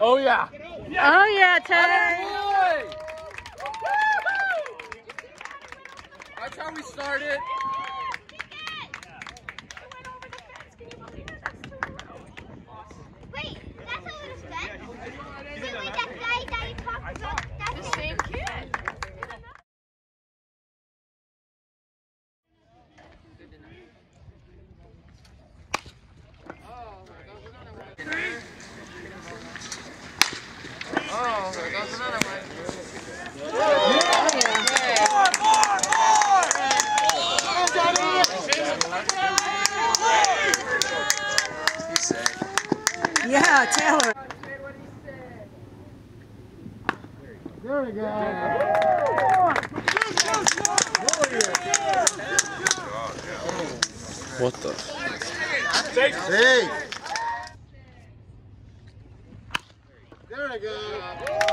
Oh yeah. Oh yeah. That's how we started. There goes another one. He's safe. Yeah, Taylor. What the? Hey! There we go.